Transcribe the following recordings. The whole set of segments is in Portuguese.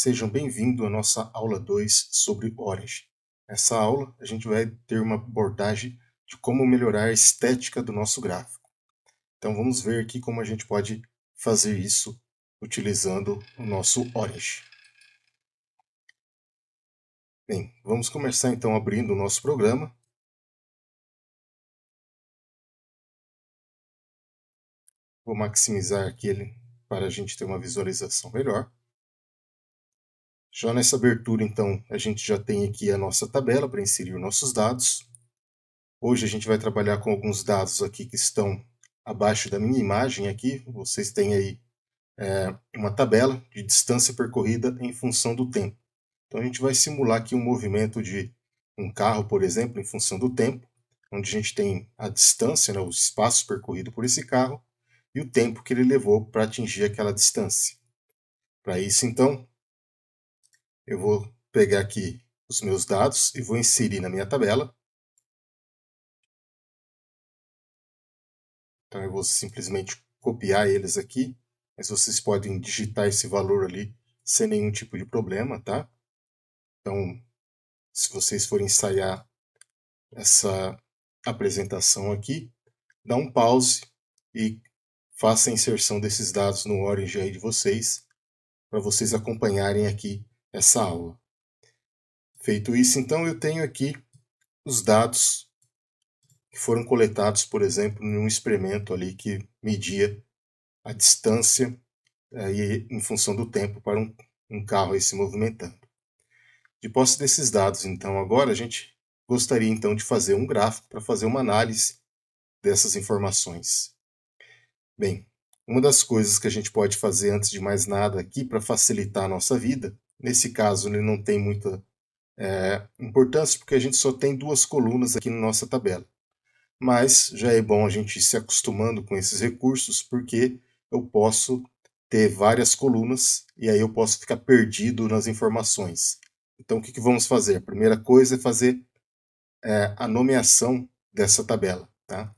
sejam bem-vindos à nossa aula 2 sobre Orange. Nessa aula, a gente vai ter uma abordagem de como melhorar a estética do nosso gráfico. Então vamos ver aqui como a gente pode fazer isso utilizando o nosso Orange. Bem, vamos começar então abrindo o nosso programa. Vou maximizar aqui ele para a gente ter uma visualização melhor. Já nessa abertura, então, a gente já tem aqui a nossa tabela para inserir nossos dados. Hoje a gente vai trabalhar com alguns dados aqui que estão abaixo da minha imagem aqui. Vocês têm aí é, uma tabela de distância percorrida em função do tempo. Então a gente vai simular aqui um movimento de um carro, por exemplo, em função do tempo, onde a gente tem a distância, né, o espaço percorrido por esse carro e o tempo que ele levou para atingir aquela distância. Para isso, então, eu vou pegar aqui os meus dados e vou inserir na minha tabela. Então eu vou simplesmente copiar eles aqui, mas vocês podem digitar esse valor ali sem nenhum tipo de problema, tá? Então, se vocês forem ensaiar essa apresentação aqui, dá um pause e faça a inserção desses dados no Orange aí de vocês, para vocês acompanharem aqui essa aula. Feito isso, então, eu tenho aqui os dados que foram coletados, por exemplo, em um experimento ali que media a distância aí, em função do tempo para um, um carro aí se movimentando. De posse desses dados, então, agora a gente gostaria então de fazer um gráfico para fazer uma análise dessas informações. Bem, uma das coisas que a gente pode fazer antes de mais nada aqui para facilitar a nossa vida Nesse caso, ele não tem muita é, importância, porque a gente só tem duas colunas aqui na nossa tabela. Mas já é bom a gente ir se acostumando com esses recursos, porque eu posso ter várias colunas e aí eu posso ficar perdido nas informações. Então, o que, que vamos fazer? A primeira coisa é fazer é, a nomeação dessa tabela. Tá?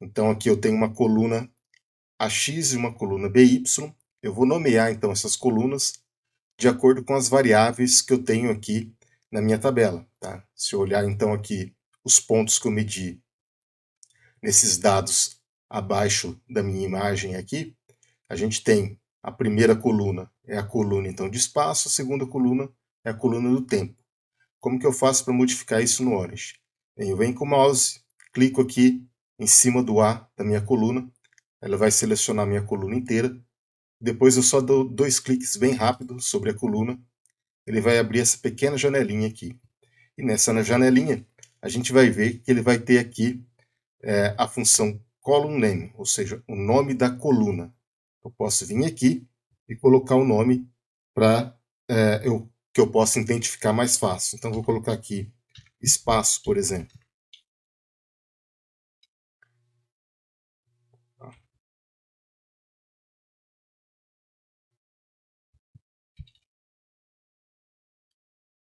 Então, aqui eu tenho uma coluna AX e uma coluna BY. Eu vou nomear, então, essas colunas de acordo com as variáveis que eu tenho aqui na minha tabela. Tá? Se eu olhar então aqui os pontos que eu medi nesses dados abaixo da minha imagem aqui, a gente tem a primeira coluna é a coluna então de espaço, a segunda coluna é a coluna do tempo. Como que eu faço para modificar isso no Orange? Eu venho com o mouse, clico aqui em cima do A da minha coluna, ela vai selecionar a minha coluna inteira depois eu só dou dois cliques bem rápido sobre a coluna. Ele vai abrir essa pequena janelinha aqui. E nessa janelinha, a gente vai ver que ele vai ter aqui é, a função column name, ou seja, o nome da coluna. Eu posso vir aqui e colocar o nome para é, eu, que eu possa identificar mais fácil. Então, vou colocar aqui espaço, por exemplo.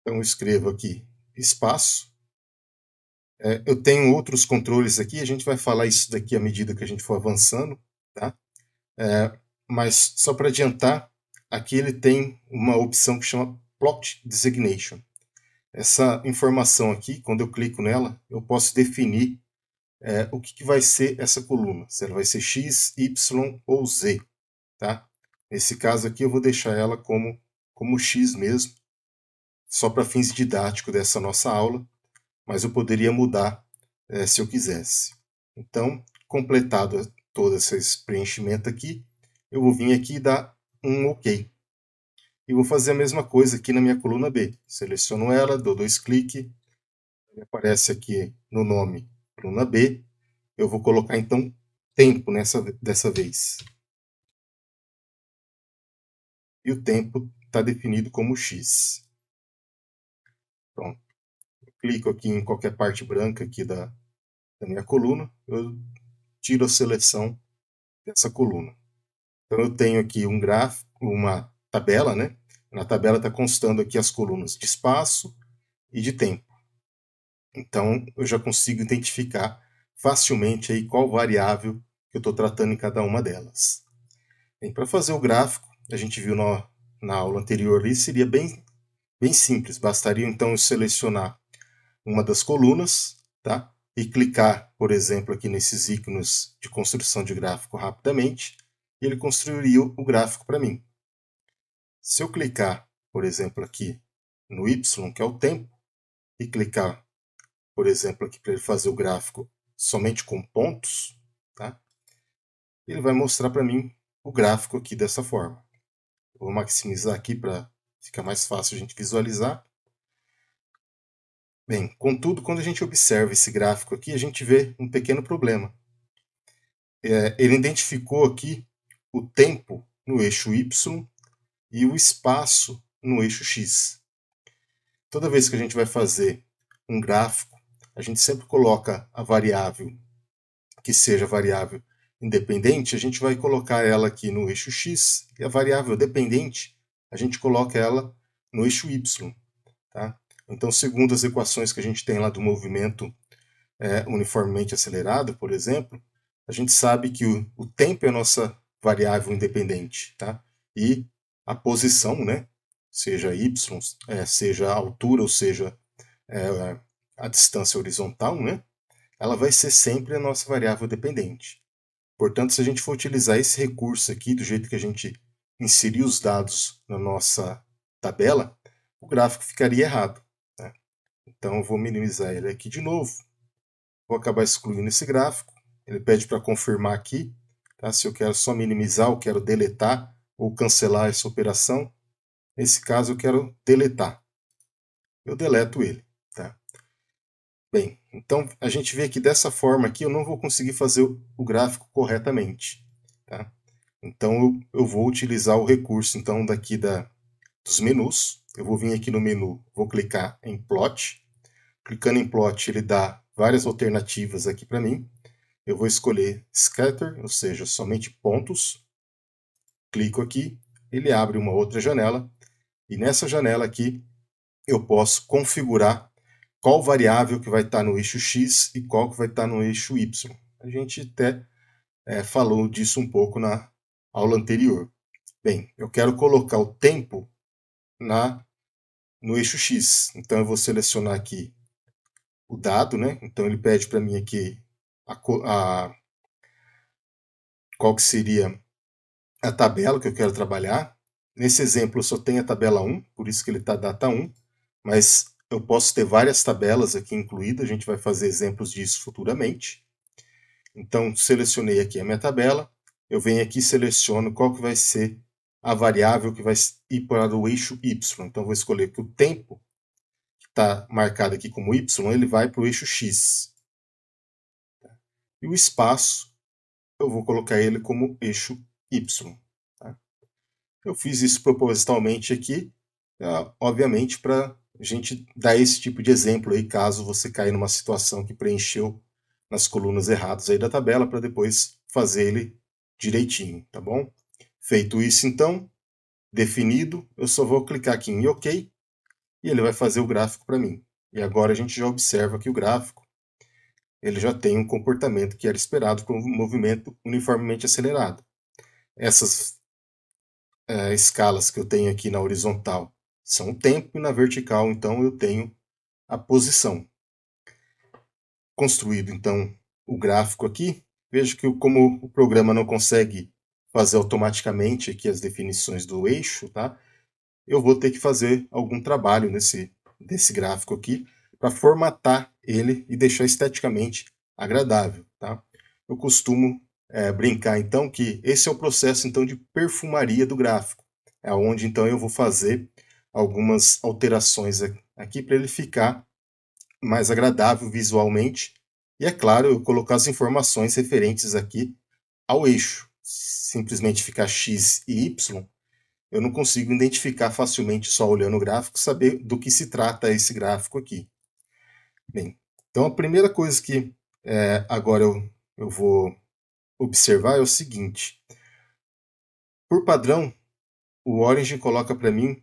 Então, escrevo aqui espaço. É, eu tenho outros controles aqui, a gente vai falar isso daqui à medida que a gente for avançando, tá? É, mas só para adiantar, aqui ele tem uma opção que chama Plot Designation. Essa informação aqui, quando eu clico nela, eu posso definir é, o que, que, vai ser essa coluna, se ela vai ser X, Y ou Z. Tá? Nesse caso aqui eu vou deixar ela como, como X mesmo, só para fins didáticos dessa nossa aula, mas eu poderia mudar é, se eu quisesse. Então, completado todo esse preenchimento aqui, eu vou vir aqui e dar um OK. E vou fazer a mesma coisa aqui na minha coluna B. Seleciono ela, dou dois cliques, aparece aqui no nome coluna B. Eu vou colocar então tempo nessa dessa vez. E o tempo está definido como x. Pronto. Clico aqui em qualquer parte branca aqui da, da minha coluna, eu tiro a seleção dessa coluna. Então eu tenho aqui um gráfico, uma tabela, né? Na tabela está constando aqui as colunas de espaço e de tempo. Então eu já consigo identificar facilmente aí qual variável que eu estou tratando em cada uma delas. Para fazer o gráfico, a gente viu no, na aula anterior ali, seria bem, bem simples. Bastaria então eu selecionar uma das colunas, tá? E clicar, por exemplo, aqui nesses ícones de construção de gráfico rapidamente, e ele construiria o gráfico para mim. Se eu clicar, por exemplo, aqui no Y, que é o tempo, e clicar, por exemplo, aqui para ele fazer o gráfico somente com pontos, tá? ele vai mostrar para mim o gráfico aqui dessa forma. vou maximizar aqui para ficar mais fácil a gente visualizar. Bem, contudo, quando a gente observa esse gráfico aqui, a gente vê um pequeno problema. É, ele identificou aqui o tempo no eixo Y e o espaço no eixo X. Toda vez que a gente vai fazer um gráfico, a gente sempre coloca a variável que seja variável independente, a gente vai colocar ela aqui no eixo X e a variável dependente, a gente coloca ela no eixo Y. Tá? Então, segundo as equações que a gente tem lá do movimento é, uniformemente acelerado, por exemplo, a gente sabe que o, o tempo é a nossa variável independente, tá? E a posição, né, seja y, é, seja a altura, ou seja é, a distância horizontal, né, ela vai ser sempre a nossa variável dependente. Portanto, se a gente for utilizar esse recurso aqui, do jeito que a gente inseriu os dados na nossa tabela, o gráfico ficaria errado. Então, eu vou minimizar ele aqui de novo. Vou acabar excluindo esse gráfico. Ele pede para confirmar aqui. Tá? Se eu quero só minimizar, ou quero deletar ou cancelar essa operação. Nesse caso, eu quero deletar. Eu deleto ele. Tá? Bem, então a gente vê que dessa forma aqui eu não vou conseguir fazer o gráfico corretamente. Tá? Então eu, eu vou utilizar o recurso então daqui da, dos menus. Eu vou vir aqui no menu, vou clicar em Plot. Clicando em plot, ele dá várias alternativas aqui para mim. Eu vou escolher scatter, ou seja, somente pontos. Clico aqui, ele abre uma outra janela. E nessa janela aqui, eu posso configurar qual variável que vai estar no eixo X e qual que vai estar no eixo Y. A gente até é, falou disso um pouco na aula anterior. Bem, eu quero colocar o tempo na no eixo X. Então eu vou selecionar aqui o dado, né? Então ele pede para mim aqui a, a, qual que seria a tabela que eu quero trabalhar. Nesse exemplo eu só tenho a tabela 1, por isso que ele está data 1, mas eu posso ter várias tabelas aqui incluídas, a gente vai fazer exemplos disso futuramente. Então selecionei aqui a minha tabela, eu venho aqui e seleciono qual que vai ser a variável que vai ir para o eixo Y. Então vou escolher que o tempo está marcado aqui como y, ele vai para o eixo x. E o espaço, eu vou colocar ele como eixo y. Tá? Eu fiz isso propositalmente aqui, ah, obviamente para a gente dar esse tipo de exemplo aí, caso você caia numa situação que preencheu nas colunas erradas aí da tabela, para depois fazer ele direitinho, tá bom? Feito isso, então, definido, eu só vou clicar aqui em OK e ele vai fazer o gráfico para mim. E agora a gente já observa que o gráfico ele já tem um comportamento que era esperado com um movimento uniformemente acelerado. Essas é, escalas que eu tenho aqui na horizontal são o tempo e na vertical, então, eu tenho a posição. Construído, então, o gráfico aqui, vejo que como o programa não consegue fazer automaticamente aqui as definições do eixo, tá? eu vou ter que fazer algum trabalho nesse, nesse gráfico aqui para formatar ele e deixar esteticamente agradável. Tá? Eu costumo é, brincar então que esse é o processo então de perfumaria do gráfico, é onde então eu vou fazer algumas alterações aqui para ele ficar mais agradável visualmente e é claro eu colocar as informações referentes aqui ao eixo. Simplesmente ficar x e y eu não consigo identificar facilmente só olhando o gráfico, saber do que se trata esse gráfico aqui. Bem, então a primeira coisa que é, agora eu, eu vou observar é o seguinte. Por padrão, o Origin coloca para mim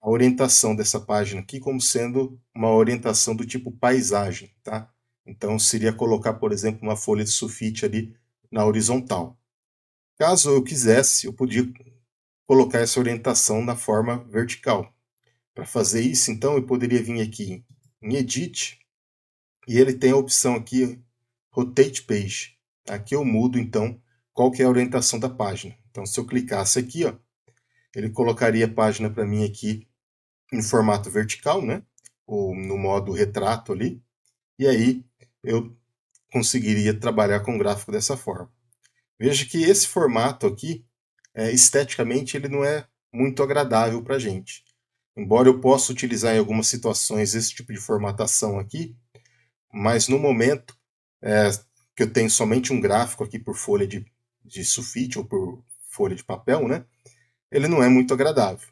a orientação dessa página aqui como sendo uma orientação do tipo paisagem, tá? Então seria colocar, por exemplo, uma folha de sulfite ali na horizontal. Caso eu quisesse, eu podia colocar essa orientação na forma vertical. Para fazer isso, então, eu poderia vir aqui em Edit e ele tem a opção aqui Rotate Page. Aqui eu mudo, então, qual que é a orientação da página. Então, se eu clicasse aqui, ó, ele colocaria a página para mim aqui em formato vertical, né? Ou no modo retrato ali. E aí eu conseguiria trabalhar com gráfico dessa forma. Veja que esse formato aqui, é, esteticamente, ele não é muito agradável para a gente. Embora eu possa utilizar em algumas situações esse tipo de formatação aqui, mas no momento é, que eu tenho somente um gráfico aqui por folha de, de sulfite ou por folha de papel, né? Ele não é muito agradável.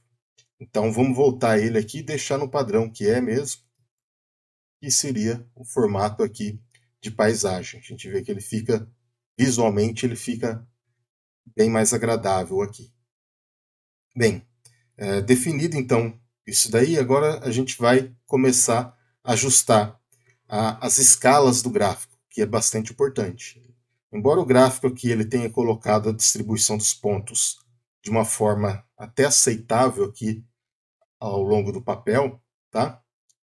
Então vamos voltar ele aqui e deixar no padrão que é mesmo, que seria o formato aqui de paisagem. A gente vê que ele fica, visualmente, ele fica bem mais agradável aqui. Bem, é, definido então isso daí, agora a gente vai começar a ajustar a, as escalas do gráfico, que é bastante importante. Embora o gráfico aqui ele tenha colocado a distribuição dos pontos de uma forma até aceitável aqui ao longo do papel, tá?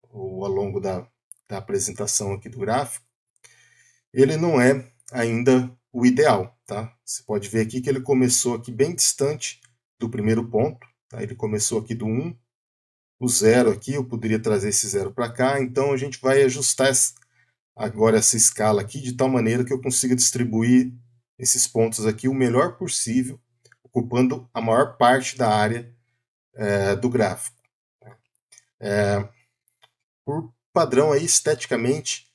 Ou ao longo da, da apresentação aqui do gráfico, ele não é ainda o ideal, tá? Você pode ver aqui que ele começou aqui bem distante do primeiro ponto, tá? Ele começou aqui do 1, o 0 aqui, eu poderia trazer esse 0 para cá, então a gente vai ajustar agora essa escala aqui de tal maneira que eu consiga distribuir esses pontos aqui o melhor possível, ocupando a maior parte da área é, do gráfico. É, por padrão aí, esteticamente,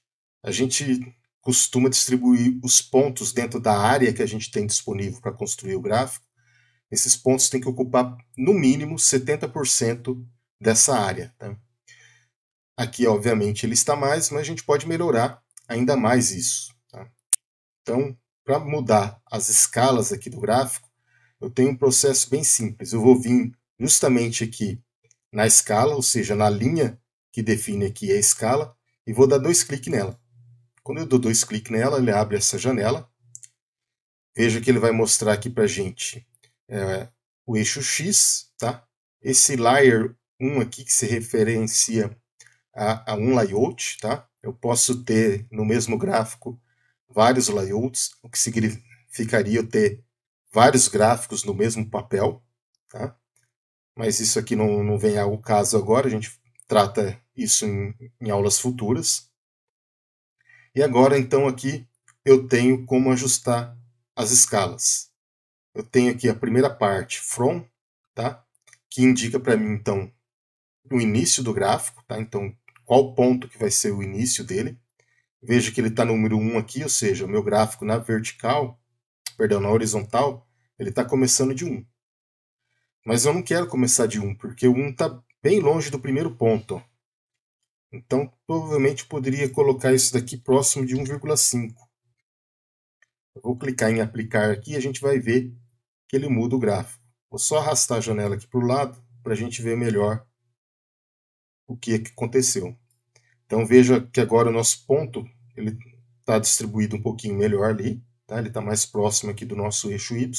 a gente costuma distribuir os pontos dentro da área que a gente tem disponível para construir o gráfico. Esses pontos têm que ocupar, no mínimo, 70% dessa área. Tá? Aqui, obviamente, ele está mais, mas a gente pode melhorar ainda mais isso. Tá? Então, para mudar as escalas aqui do gráfico, eu tenho um processo bem simples. Eu vou vir justamente aqui na escala, ou seja, na linha que define aqui a escala, e vou dar dois cliques nela. Quando eu dou dois cliques nela, ele abre essa janela. Veja que ele vai mostrar aqui para a gente é, o eixo X, tá? Esse layer 1 aqui que se referencia a, a um layout, tá? Eu posso ter no mesmo gráfico vários layouts, o que significaria eu ter vários gráficos no mesmo papel, tá? Mas isso aqui não, não vem ao caso agora, a gente trata isso em, em aulas futuras. E agora, então, aqui eu tenho como ajustar as escalas. Eu tenho aqui a primeira parte, from, tá? que indica para mim, então, o início do gráfico, tá? Então, qual ponto que vai ser o início dele. Veja que ele está número 1 aqui, ou seja, o meu gráfico na vertical, perdão, na horizontal, ele está começando de 1. Mas eu não quero começar de 1, porque o 1 está bem longe do primeiro ponto. Então, provavelmente poderia colocar isso daqui próximo de 1,5. Vou clicar em aplicar aqui e a gente vai ver que ele muda o gráfico. Vou só arrastar a janela aqui para o lado para a gente ver melhor o que, é que aconteceu. Então veja que agora o nosso ponto ele está distribuído um pouquinho melhor ali, tá? ele está mais próximo aqui do nosso eixo Y,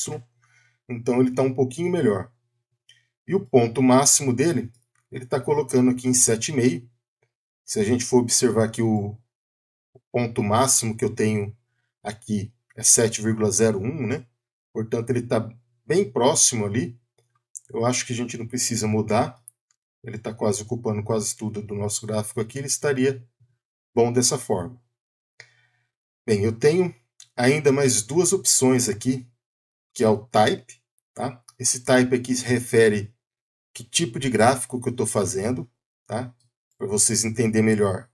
então ele está um pouquinho melhor. E o ponto máximo dele, ele está colocando aqui em 7,5, se a gente for observar que o, ponto máximo que eu tenho aqui é 7,01, né? Portanto, ele está bem próximo ali. Eu acho que a gente não precisa mudar. Ele está quase ocupando quase tudo do nosso gráfico aqui. Ele estaria bom dessa forma. Bem, eu tenho ainda mais duas opções aqui, que é o type. Tá? Esse type aqui se refere que tipo de gráfico que eu estou fazendo. Tá? para vocês entenderem melhor.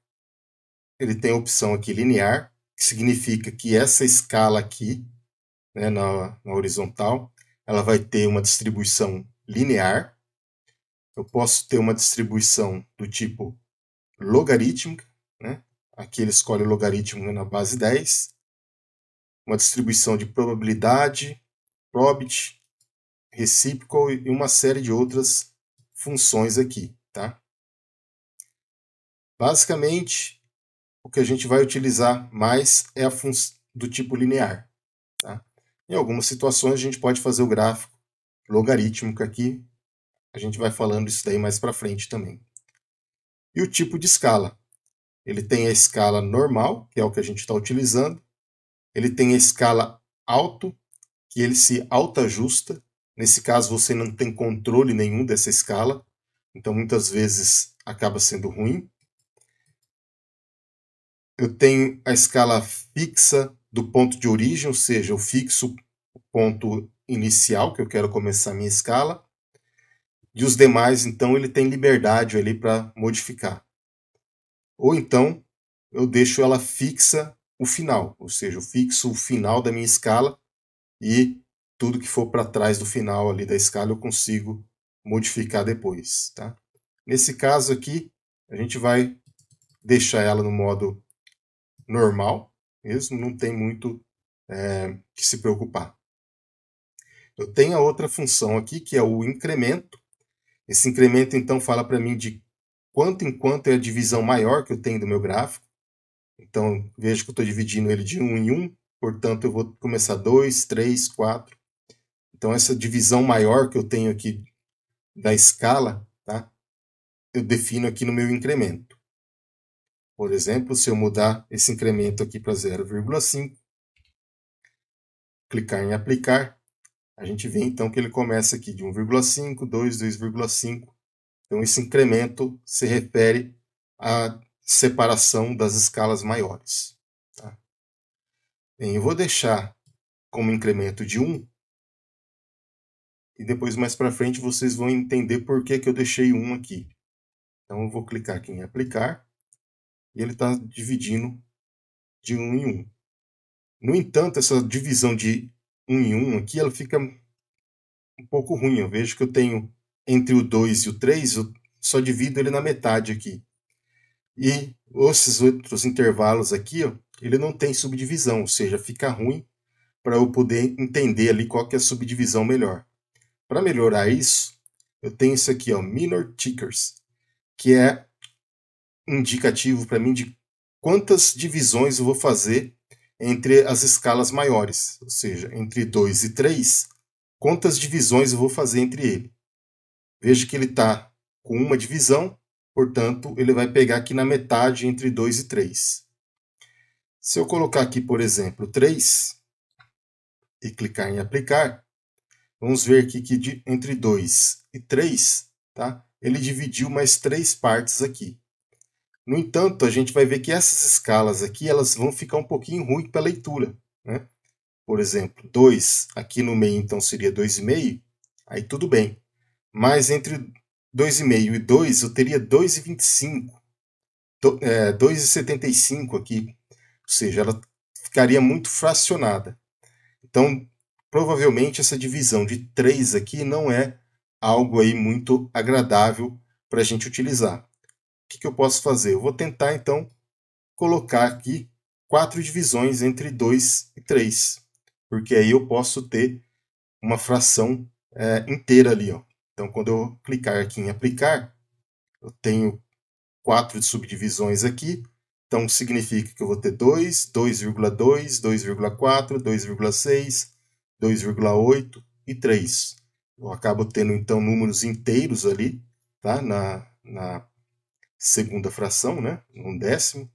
Ele tem a opção aqui linear, que significa que essa escala aqui, né, na, na horizontal, ela vai ter uma distribuição linear. Eu posso ter uma distribuição do tipo logarítmica, né? aqui ele escolhe o logaritmo na base 10, uma distribuição de probabilidade, probit, reciprocal e uma série de outras funções aqui. Tá? Basicamente, o que a gente vai utilizar mais é a função do tipo linear. Tá? Em algumas situações, a gente pode fazer o gráfico logarítmica aqui. A gente vai falando isso daí mais para frente também. E o tipo de escala. Ele tem a escala normal, que é o que a gente está utilizando. Ele tem a escala alto, que ele se autoajusta. Nesse caso, você não tem controle nenhum dessa escala. Então, muitas vezes, acaba sendo ruim. Eu tenho a escala fixa do ponto de origem, ou seja, eu fixo o ponto inicial que eu quero começar a minha escala. E os demais, então, ele tem liberdade ali para modificar. Ou então, eu deixo ela fixa o final, ou seja, eu fixo o final da minha escala e tudo que for para trás do final ali da escala eu consigo modificar depois, tá? Nesse caso aqui, a gente vai deixar ela no modo normal, mesmo, não tem muito é, que se preocupar. Eu tenho a outra função aqui, que é o incremento. Esse incremento, então, fala para mim de quanto em quanto é a divisão maior que eu tenho do meu gráfico. Então, veja que eu estou dividindo ele de 1 em 1, portanto, eu vou começar 2, 3, 4. Então, essa divisão maior que eu tenho aqui da escala, tá? eu defino aqui no meu incremento. Por exemplo, se eu mudar esse incremento aqui para 0,5, clicar em aplicar, a gente vê então que ele começa aqui de 1,5, 2, 2,5. Então esse incremento se refere à separação das escalas maiores. Tá? Bem, eu vou deixar como incremento de 1, e depois mais para frente vocês vão entender por que, que eu deixei 1 aqui. Então eu vou clicar aqui em aplicar, e ele está dividindo de 1 em 1. No entanto, essa divisão de 1 em 1 aqui, ela fica um pouco ruim. Eu vejo que eu tenho entre o 2 e o 3, eu só divido ele na metade aqui. E esses outros intervalos aqui, ó, ele não tem subdivisão, ou seja, fica ruim para eu poder entender ali qual que é a subdivisão melhor. Para melhorar isso, eu tenho isso aqui, ó, Minor Tickers, que é indicativo para mim de quantas divisões eu vou fazer entre as escalas maiores, ou seja, entre 2 e 3, quantas divisões eu vou fazer entre ele. Veja que ele está com uma divisão, portanto, ele vai pegar aqui na metade entre 2 e 3. Se eu colocar aqui, por exemplo, 3 e clicar em aplicar, vamos ver aqui que de, entre 2 e 3, tá? ele dividiu mais três partes aqui. No entanto, a gente vai ver que essas escalas aqui elas vão ficar um pouquinho ruins para leitura. Né? Por exemplo, 2 aqui no meio então seria 2,5, aí tudo bem. Mas entre 2,5 e 2 eu teria 2,25, é, 2,75 aqui. Ou seja, ela ficaria muito fracionada. Então, provavelmente essa divisão de 3 aqui não é algo aí muito agradável para a gente utilizar que, que eu posso fazer? Eu vou tentar, então, colocar aqui quatro divisões entre 2 e 3, porque aí eu posso ter uma fração é, inteira ali. Ó. Então, quando eu clicar aqui em aplicar, eu tenho quatro subdivisões aqui, então significa que eu vou ter 2, 2,2, 2,4, 2,6, 2,8 e 3. Eu acabo tendo então números inteiros ali tá? na, na segunda fração, né? um décimo.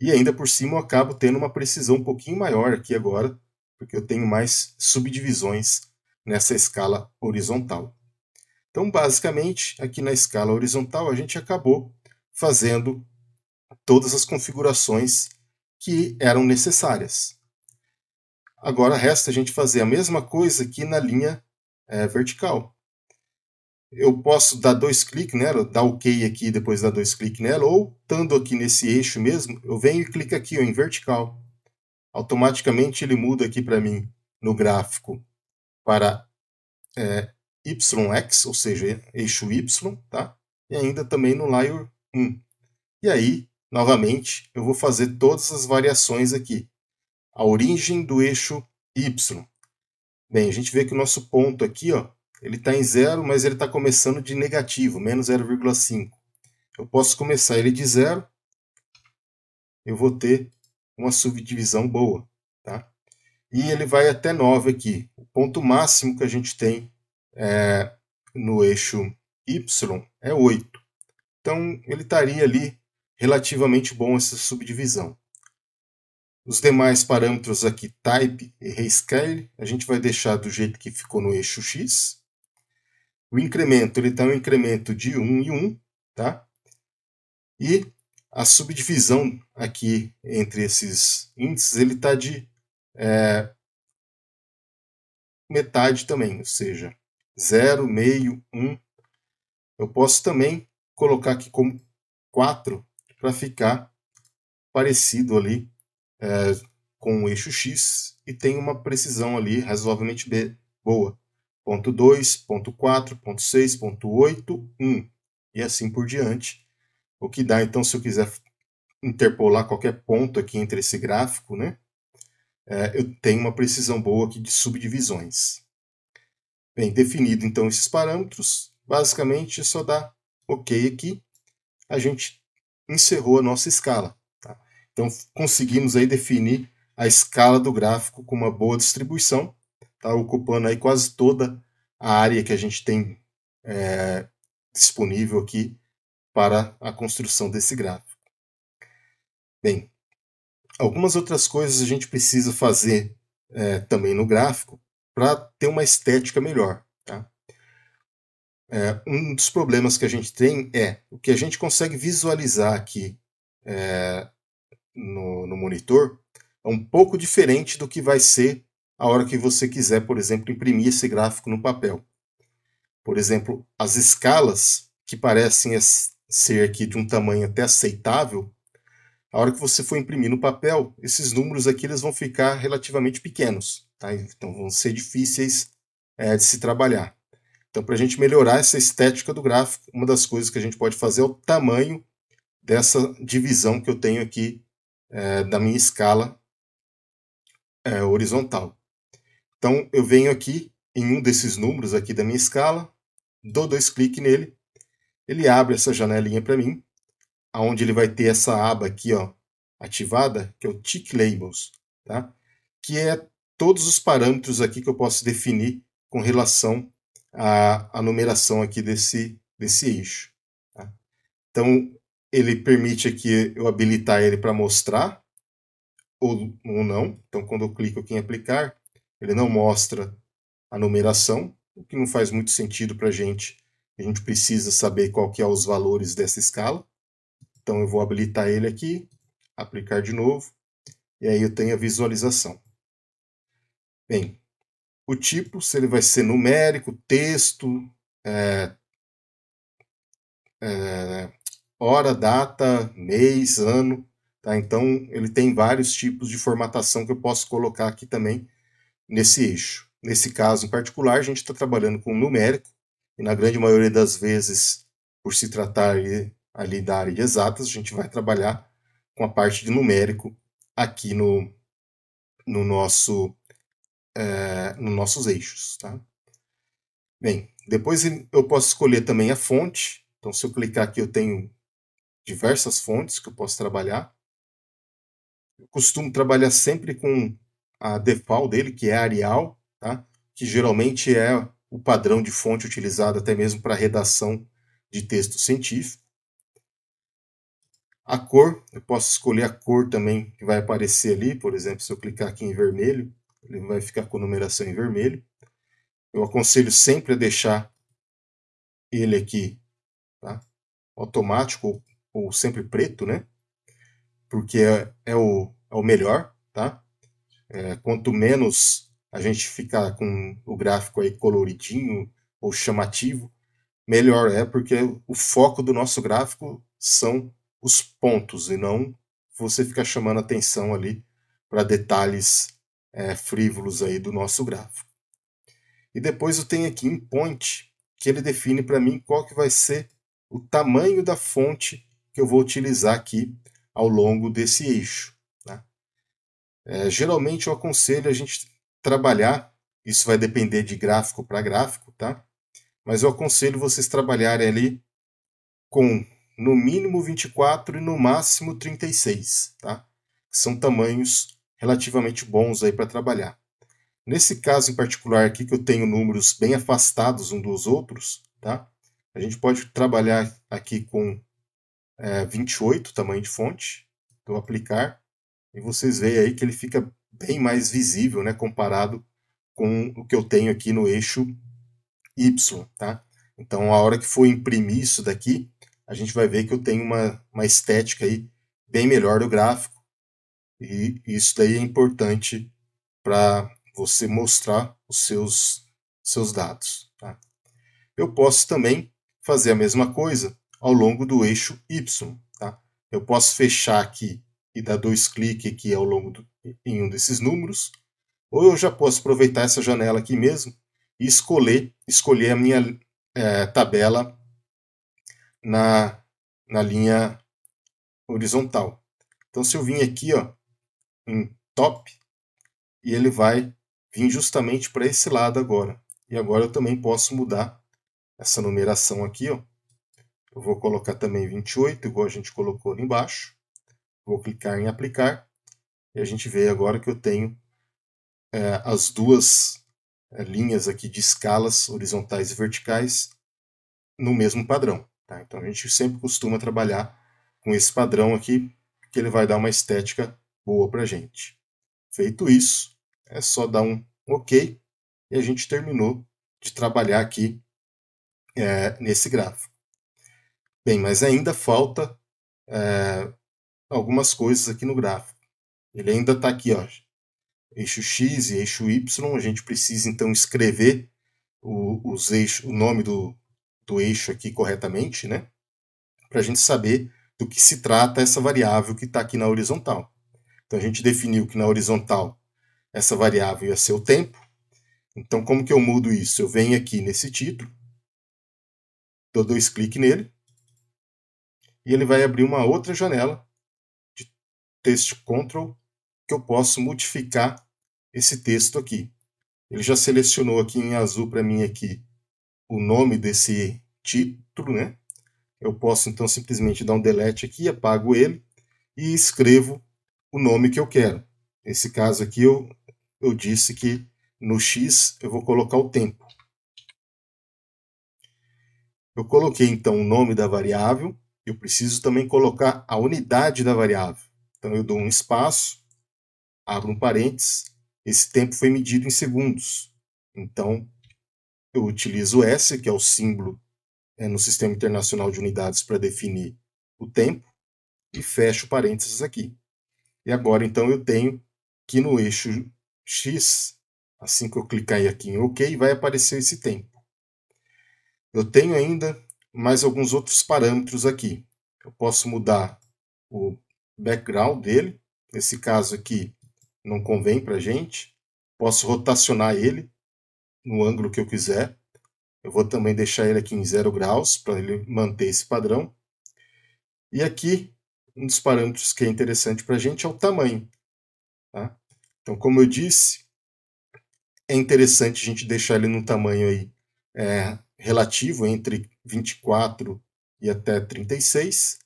E ainda por cima eu acabo tendo uma precisão um pouquinho maior aqui agora, porque eu tenho mais subdivisões nessa escala horizontal. Então, basicamente, aqui na escala horizontal, a gente acabou fazendo todas as configurações que eram necessárias. Agora resta a gente fazer a mesma coisa aqui na linha é, vertical eu posso dar dois cliques nela, dar OK aqui depois dar dois cliques nela, ou estando aqui nesse eixo mesmo, eu venho e clico aqui ó, em vertical. Automaticamente ele muda aqui para mim no gráfico para é, YX, ou seja, eixo Y, tá? e ainda também no layer 1. E aí, novamente, eu vou fazer todas as variações aqui. A origem do eixo Y. Bem, a gente vê que o nosso ponto aqui, ó, ele está em zero, mas ele está começando de negativo, menos 0,5. Eu posso começar ele de zero, eu vou ter uma subdivisão boa. Tá? E ele vai até 9 aqui. O ponto máximo que a gente tem é, no eixo Y é 8. Então, ele estaria ali relativamente bom essa subdivisão. Os demais parâmetros aqui, type e rescale, a gente vai deixar do jeito que ficou no eixo X. O incremento, ele está um incremento de 1 e 1, tá? E a subdivisão aqui entre esses índices, ele está de é, metade também, ou seja, 0, meio, 1. Eu posso também colocar aqui como 4 para ficar parecido ali é, com o eixo X e tem uma precisão ali razoavelmente boa. Ponto 2, ponto 4, ponto 6, ponto 8, 1 e assim por diante. O que dá, então, se eu quiser interpolar qualquer ponto aqui entre esse gráfico, né, é, eu tenho uma precisão boa aqui de subdivisões. Bem, definido então esses parâmetros, basicamente é só dar OK aqui, a gente encerrou a nossa escala. Então conseguimos aí definir a escala do gráfico com uma boa distribuição, tá? ocupando aí quase toda a área que a gente tem é, disponível aqui para a construção desse gráfico. Bem, algumas outras coisas a gente precisa fazer é, também no gráfico para ter uma estética melhor. Tá? É, um dos problemas que a gente tem é o que a gente consegue visualizar aqui é, no, no monitor é um pouco diferente do que vai ser a hora que você quiser, por exemplo, imprimir esse gráfico no papel. Por exemplo, as escalas que parecem ser aqui de um tamanho até aceitável, a hora que você for imprimir no papel, esses números aqui eles vão ficar relativamente pequenos, tá? então vão ser difíceis é, de se trabalhar. Então, para a gente melhorar essa estética do gráfico, uma das coisas que a gente pode fazer é o tamanho dessa divisão que eu tenho aqui é, da minha escala é, horizontal. Então, eu venho aqui em um desses números aqui da minha escala, dou dois cliques nele, ele abre essa janelinha para mim, aonde ele vai ter essa aba aqui, ó, ativada, que é o Tick Labels, tá? que é todos os parâmetros aqui que eu posso definir com relação à, à numeração aqui desse, desse eixo. Tá? Então, ele permite aqui eu habilitar ele para mostrar ou, ou não. Então, quando eu clico aqui em aplicar, ele não mostra a numeração, o que não faz muito sentido para a gente. A gente precisa saber qual que é os valores dessa escala. Então eu vou habilitar ele aqui, aplicar de novo, e aí eu tenho a visualização. Bem, o tipo, se ele vai ser numérico, texto, é, é, hora, data, mês, ano, tá? Então ele tem vários tipos de formatação que eu posso colocar aqui também nesse eixo. Nesse caso em particular, a gente está trabalhando com numérico, e na grande maioria das vezes, por se tratar ali da área de exatas, a gente vai trabalhar com a parte de numérico aqui no, no nosso é, nos nossos eixos. Tá? Bem, depois eu posso escolher também a fonte. Então, se eu clicar aqui, eu tenho diversas fontes que eu posso trabalhar. Eu costumo trabalhar sempre com a default dele, que é Arial, tá? que geralmente é o padrão de fonte utilizado até mesmo para redação de texto científico. A cor, eu posso escolher a cor também que vai aparecer ali, por exemplo, se eu clicar aqui em vermelho, ele vai ficar com numeração em vermelho. Eu aconselho sempre a deixar ele aqui tá? automático ou, sempre preto, né? Porque é, é, o, é o melhor, tá? É, quanto menos a gente ficar com o gráfico aí coloridinho ou chamativo, melhor é, porque o foco do nosso gráfico são os pontos e não você ficar chamando atenção ali para detalhes é, frívolos aí do nosso gráfico. E depois eu tenho aqui em point, que ele define para mim qual que vai ser o tamanho da fonte que eu vou utilizar aqui ao longo desse eixo. Tá? É, geralmente eu aconselho a gente trabalhar, isso vai depender de gráfico para gráfico, tá? Mas eu aconselho vocês trabalharem ali com no mínimo 24 e no máximo 36, tá? São tamanhos relativamente bons aí para trabalhar. Nesse caso em particular aqui, que eu tenho números bem afastados um dos outros, tá? a gente pode trabalhar aqui com é, 28, tamanho de fonte, então aplicar, e vocês veem aí que ele fica bem mais visível, né, comparado com o que eu tenho aqui no eixo Y, tá? Então, a hora que for imprimir isso daqui, a gente vai ver que eu tenho uma, uma estética aí bem melhor do gráfico, e isso daí é importante para você mostrar os seus, seus dados. Tá? Eu posso também fazer a mesma coisa ao longo do eixo Y. Tá? Eu posso fechar aqui e dar dois cliques aqui ao longo do, em um desses números, ou eu já posso aproveitar essa janela aqui mesmo e escolher, escolher a minha é, tabela na, na linha horizontal. Então, se eu vim aqui ó, em top, e ele vai vir justamente para esse lado agora. E agora eu também posso mudar essa numeração aqui. Ó. Eu vou colocar também 28, igual a gente colocou ali embaixo. Vou clicar em aplicar. E a gente vê agora que eu tenho é, as duas é, linhas aqui de escalas horizontais e verticais no mesmo padrão. Tá? Então a gente sempre costuma trabalhar com esse padrão aqui, que ele vai dar uma estética boa para a gente. Feito isso, é só dar um OK e a gente terminou de trabalhar aqui é, nesse gráfico. Bem, mas ainda falta é, algumas coisas aqui no gráfico. Ele ainda está aqui, ó, eixo X e eixo Y. A gente precisa então escrever o, os eixos, o nome do, do eixo aqui corretamente, né? Para a gente saber do que se trata essa variável que está aqui na horizontal. Então a gente definiu que na horizontal essa variável ia ser o tempo. Então como que eu mudo isso? Eu venho aqui nesse título, dou dois cliques nele, e ele vai abrir uma outra janela de texto control que eu posso modificar esse texto aqui. Ele já selecionou aqui em azul para mim aqui o nome desse título, né? Eu posso então simplesmente dar um delete aqui, apago ele e escrevo o nome que eu quero. Nesse caso aqui eu, eu disse que no X eu vou colocar o tempo. Eu coloquei então o nome da variável, eu preciso também colocar a unidade da variável. Então eu dou um espaço, abro um parênteses, esse tempo foi medido em segundos. Então eu utilizo S, que é o símbolo é, no Sistema Internacional de Unidades para definir o tempo, e fecho parênteses aqui. E agora, então, eu tenho que no eixo X, assim que eu clicar aqui em OK, vai aparecer esse tempo. Eu tenho ainda mais alguns outros parâmetros aqui. Eu posso mudar o background dele. Nesse caso aqui, não convém para a gente. Posso rotacionar ele no ângulo que eu quiser. Eu vou também deixar ele aqui em 0 graus para ele manter esse padrão. E aqui, um dos parâmetros que é interessante para a gente é o tamanho. Tá? Então, como eu disse, é interessante a gente deixar ele num tamanho aí, é, relativo entre 24 e até 36.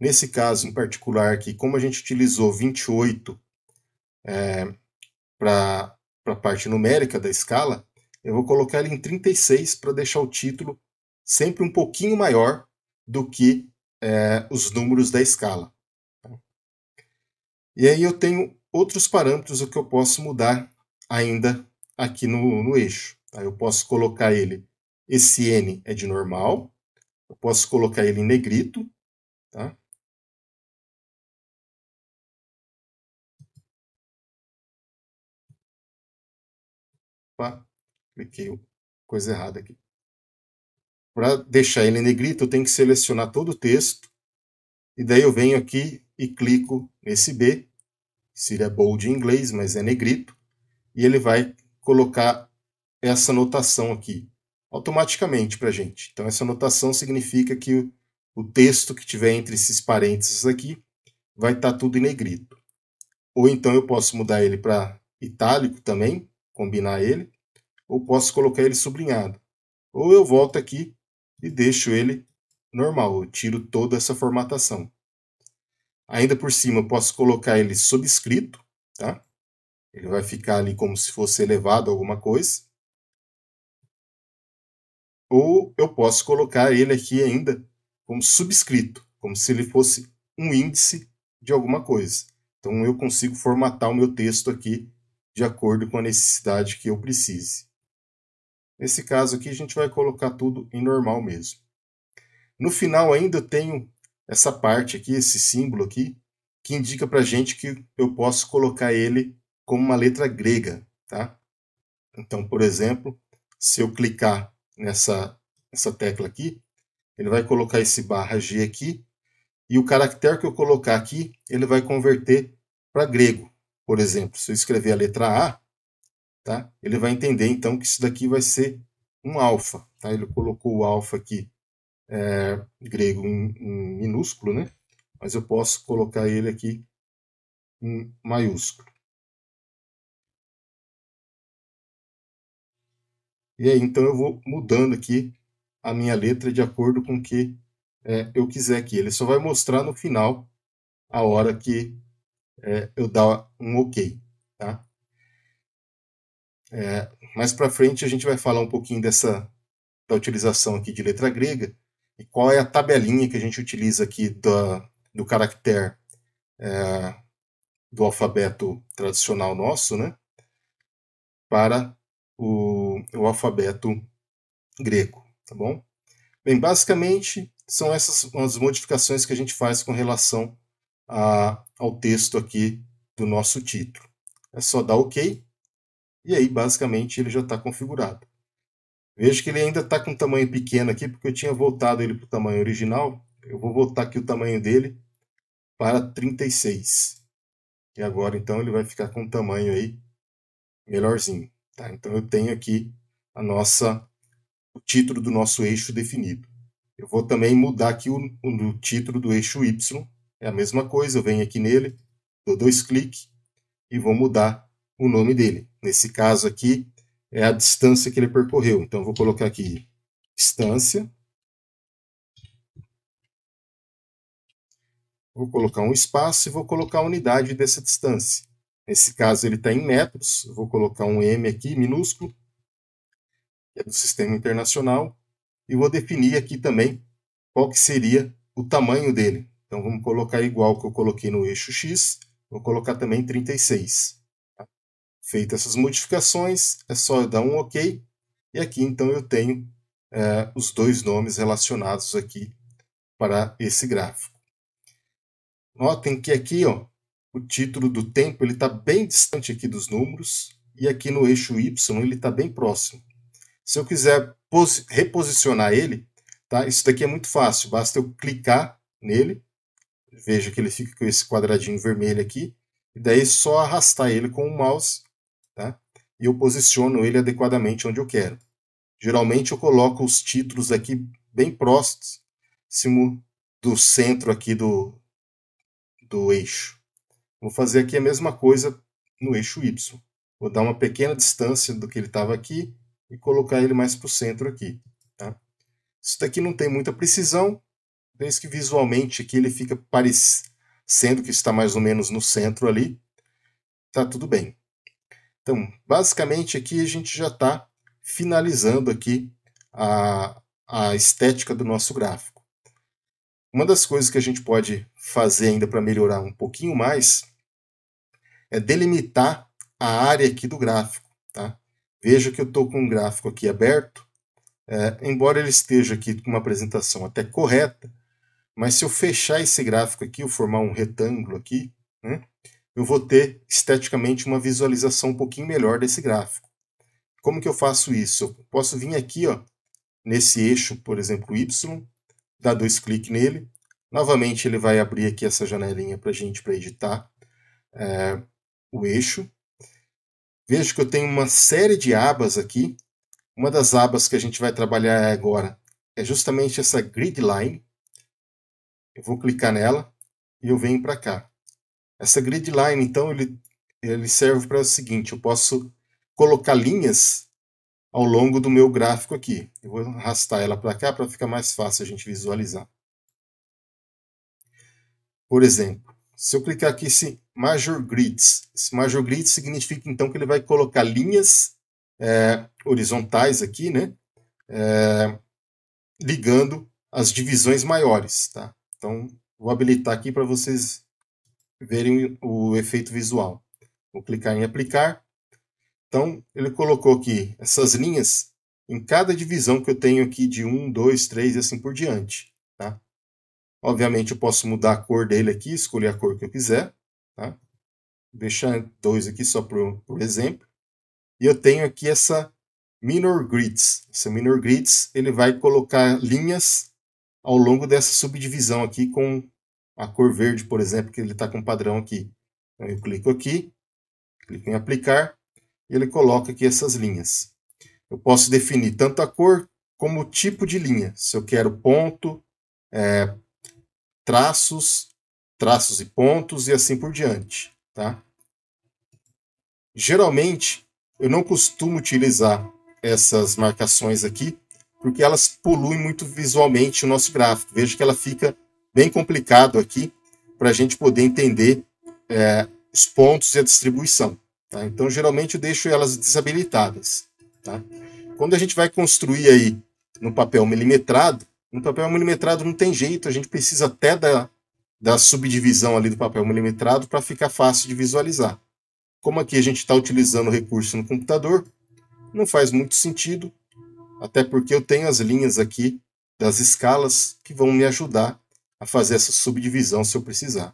Nesse caso em particular aqui, como a gente utilizou 28 é, para a parte numérica da escala, eu vou colocar ele em 36 para deixar o título sempre um pouquinho maior do que é, os números da escala. E aí eu tenho outros parâmetros que eu posso mudar ainda aqui no, no eixo. Tá? Eu posso colocar ele, esse N é de normal, eu posso colocar ele em negrito, tá? Opa. Cliquei coisa errada aqui. Para deixar ele em negrito, eu tenho que selecionar todo o texto. E daí eu venho aqui e clico nesse B. Seria bold em inglês, mas é negrito. E ele vai colocar essa notação aqui automaticamente para a gente. Então, essa notação significa que o texto que tiver entre esses parênteses aqui vai estar tá tudo em negrito. Ou então eu posso mudar ele para itálico também, combinar ele ou posso colocar ele sublinhado. Ou eu volto aqui e deixo ele normal, eu tiro toda essa formatação. Ainda por cima, eu posso colocar ele subscrito, tá? Ele vai ficar ali como se fosse elevado a alguma coisa. Ou eu posso colocar ele aqui ainda como subscrito, como se ele fosse um índice de alguma coisa. Então eu consigo formatar o meu texto aqui de acordo com a necessidade que eu precise. Nesse caso aqui a gente vai colocar tudo em normal mesmo. No final ainda eu tenho essa parte aqui, esse símbolo aqui, que indica para a gente que eu posso colocar ele como uma letra grega. Tá? Então, por exemplo, se eu clicar nessa, nessa tecla aqui, ele vai colocar esse barra G aqui, e o caractere que eu colocar aqui, ele vai converter para grego. Por exemplo, se eu escrever a letra A, tá? ele vai entender então que isso daqui vai ser um alfa. Tá? Ele colocou o alfa aqui é, grego em, em minúsculo, né? mas eu posso colocar ele aqui em maiúsculo. E aí, então, eu vou mudando aqui a minha letra de acordo com o que é, eu quiser aqui. Ele só vai mostrar no final a hora que é, eu dar um OK. Tá? É, mais para frente a gente vai falar um pouquinho dessa da utilização aqui de letra grega e qual é a tabelinha que a gente utiliza aqui da, do caractere é, do alfabeto tradicional nosso, né, para o, o alfabeto grego, tá bom? Bem, basicamente são essas as modificações que a gente faz com relação a, ao texto aqui do nosso título. É só dar OK e aí basicamente ele já está configurado. Veja que ele ainda está com um tamanho pequeno aqui, porque eu tinha voltado ele para o tamanho original. Eu vou voltar aqui o tamanho dele para 36. E agora então ele vai ficar com um tamanho aí melhorzinho. Tá? Então eu tenho aqui a nossa, o título do nosso eixo definido. Eu vou também mudar aqui o, o título do eixo Y. É a mesma coisa, eu venho aqui nele, dou dois cliques e vou mudar o nome dele. Nesse caso aqui, é a distância que ele percorreu. Então, eu vou colocar aqui distância. Vou colocar um espaço e vou colocar a unidade dessa distância. Nesse caso, ele está em metros. Eu vou colocar um M aqui, minúsculo, que é do Sistema Internacional. E vou definir aqui também qual que seria o tamanho dele. Então, vamos colocar igual que eu coloquei no eixo X. Vou colocar também 36. Feitas essas modificações, é só dar um OK. E aqui então eu tenho é, os dois nomes relacionados aqui para esse gráfico. Notem que aqui ó, o título do tempo está bem distante aqui dos números e aqui no eixo Y ele está bem próximo. Se eu quiser reposicionar ele, tá? isso daqui é muito fácil, basta eu clicar nele, veja que ele fica com esse quadradinho vermelho aqui, e daí é só arrastar ele com o mouse tá? e eu posiciono ele adequadamente onde eu quero. Geralmente eu coloco os títulos aqui bem próximo do centro aqui do, do eixo. Vou fazer aqui a mesma coisa no eixo Y. Vou dar uma pequena distância do que ele estava aqui e colocar ele mais para o centro aqui. Tá? Isso daqui não tem muita precisão, desde que visualmente aqui ele fica parecendo que está mais ou menos no centro ali, tá tudo bem. Então, basicamente aqui a gente já está finalizando aqui a, a estética do nosso gráfico. Uma das coisas que a gente pode fazer ainda para melhorar um pouquinho mais é delimitar a área aqui do gráfico. Tá? Veja que eu estou com um gráfico aqui aberto, é, embora ele esteja aqui com uma apresentação até correta, mas se eu fechar esse gráfico aqui, eu formar um retângulo aqui, né, eu vou ter esteticamente uma visualização um pouquinho melhor desse gráfico. Como que eu faço isso? Eu posso vir aqui, ó, nesse eixo, por exemplo, Y, dar dois cliques nele. Novamente ele vai abrir aqui essa janelinha para a gente para editar é, o eixo. Vejo que eu tenho uma série de abas aqui. Uma das abas que a gente vai trabalhar agora é justamente essa grid line. Eu vou clicar nela e eu venho para cá. Essa grid line, então, ele, ele serve para o seguinte, eu posso colocar linhas ao longo do meu gráfico aqui. Eu vou arrastar ela para cá para ficar mais fácil a gente visualizar. Por exemplo, se eu clicar aqui Major Grids. Esse Major Grids significa então que ele vai colocar linhas é, horizontais aqui, né? É, ligando as divisões maiores, tá? Então, vou habilitar aqui para vocês verem o efeito visual. Vou clicar em aplicar. Então, ele colocou aqui essas linhas em cada divisão que eu tenho aqui de 1, 2, 3 e assim por diante. Tá? Obviamente, eu posso mudar a cor dele aqui, escolher a cor que eu quiser. Tá? Deixar dois aqui só por exemplo. E eu tenho aqui essa minor grids. Essa minor grids ele vai colocar linhas ao longo dessa subdivisão aqui com a cor verde, por exemplo, que ele está com padrão aqui. Então, eu clico aqui, clico em aplicar, e ele coloca aqui essas linhas. Eu posso definir tanto a cor como o tipo de linha. Se eu quero ponto, é, traços, traços e pontos e assim por diante. Tá? Geralmente, eu não costumo utilizar essas marcações aqui, porque elas poluem muito visualmente o nosso gráfico. Veja que ela fica bem complicado aqui para a gente poder entender é, os pontos e a distribuição. Tá? Então, geralmente, eu deixo elas desabilitadas. Tá? Quando a gente vai construir aí no papel milimetrado, no papel milimetrado não tem jeito, a gente precisa até da, da subdivisão ali do papel milimetrado para ficar fácil de visualizar. Como aqui a gente está utilizando o recurso no computador, não faz muito sentido, até porque eu tenho as linhas aqui das escalas que vão me ajudar a fazer essa subdivisão se eu precisar.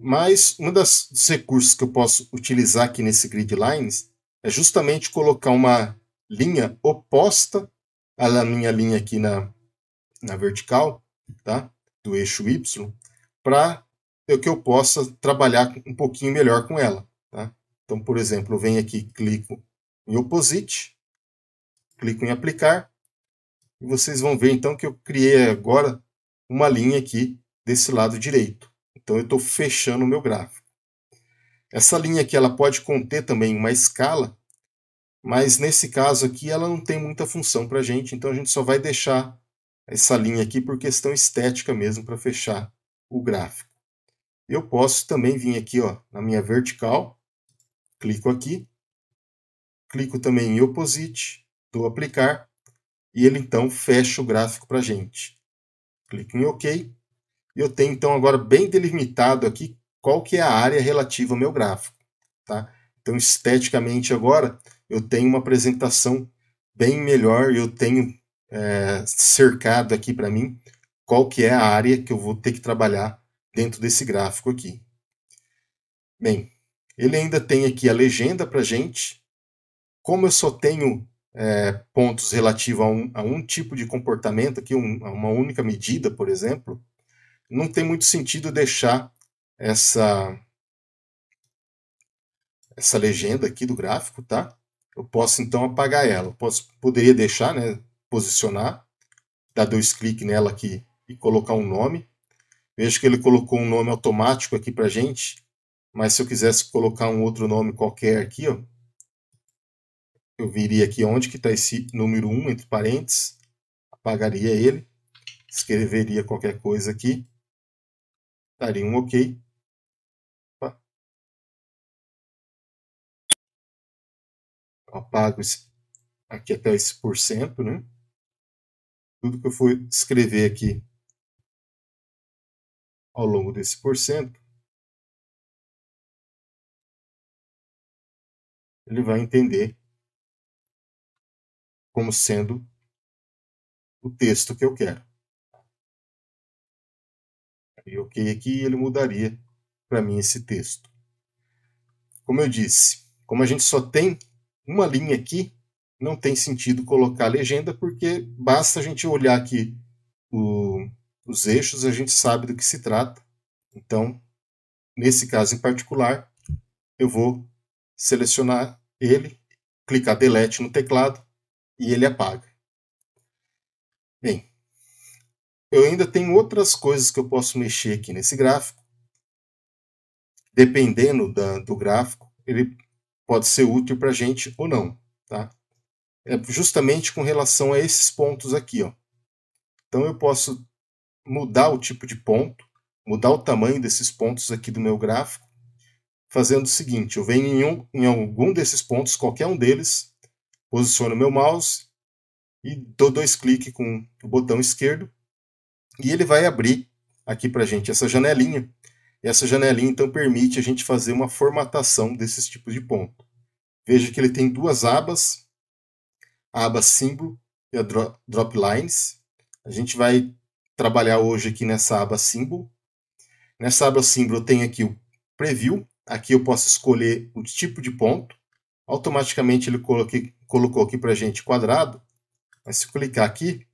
Mas um das, dos recursos que eu posso utilizar aqui nesse grid lines é justamente colocar uma linha oposta à minha linha aqui na, na vertical, tá? Do eixo Y, para que eu possa trabalhar um pouquinho melhor com ela. Tá? Então, por exemplo, eu venho aqui, clico em Opposite, clico em aplicar, e vocês vão ver então que eu criei agora uma linha aqui desse lado direito. Então eu estou fechando o meu gráfico. Essa linha aqui ela pode conter também uma escala, mas nesse caso aqui ela não tem muita função para a gente, então a gente só vai deixar essa linha aqui por questão estética mesmo para fechar o gráfico. Eu posso também vir aqui ó, na minha vertical, clico aqui, clico também em Opposite, do aplicar e ele então fecha o gráfico para a gente. Clico em OK e eu tenho então agora bem delimitado aqui qual que é a área relativa ao meu gráfico. Tá? Então esteticamente agora eu tenho uma apresentação bem melhor, eu tenho é, cercado aqui para mim qual que é a área que eu vou ter que trabalhar dentro desse gráfico aqui. Bem, ele ainda tem aqui a legenda para gente. Como eu só tenho é, pontos relativos a um, a um, tipo de comportamento, aqui um, uma única medida, por exemplo, não tem muito sentido deixar essa, essa legenda aqui do gráfico, tá? Eu posso então apagar ela. Posso, poderia deixar, né, posicionar, dar dois cliques nela aqui e colocar um nome. Veja que ele colocou um nome automático aqui para gente, mas se eu quisesse colocar um outro nome qualquer aqui, ó, eu viria aqui onde que está esse número 1 entre parênteses, apagaria ele, escreveria qualquer coisa aqui, daria um OK. Opa. Apago esse, aqui até esse porcento, né? Tudo que eu for escrever aqui ao longo desse porcento, ele vai entender como sendo o texto que eu quero. E ok aqui ele mudaria para mim esse texto. Como eu disse, como a gente só tem uma linha aqui, não tem sentido colocar legenda, porque basta a gente olhar aqui o, os eixos, a gente sabe do que se trata. Então, nesse caso em particular, eu vou selecionar ele, clicar Delete no teclado e ele apaga. Bem, eu ainda tenho outras coisas que eu posso mexer aqui nesse gráfico. Dependendo da, do gráfico, ele pode ser útil para a gente ou não. Tá? É justamente com relação a esses pontos aqui. Ó. Então eu posso mudar o tipo de ponto. mudar o tamanho desses pontos aqui do meu gráfico, fazendo o seguinte, eu venho em, um, em algum desses pontos, qualquer um deles, posiciono meu mouse e dou dois cliques com o botão esquerdo e ele vai abrir aqui para gente essa janelinha. Essa janelinha então permite a gente fazer uma formatação desses tipos de ponto. Veja que ele tem duas abas, a aba símbolo e a drop lines. A gente vai trabalhar hoje aqui nessa aba símbolo. Nessa aba símbolo eu tenho aqui o preview. Aqui eu posso escolher o tipo de ponto. Automaticamente ele coloquei, colocou aqui para a gente quadrado. Mas se clicar aqui,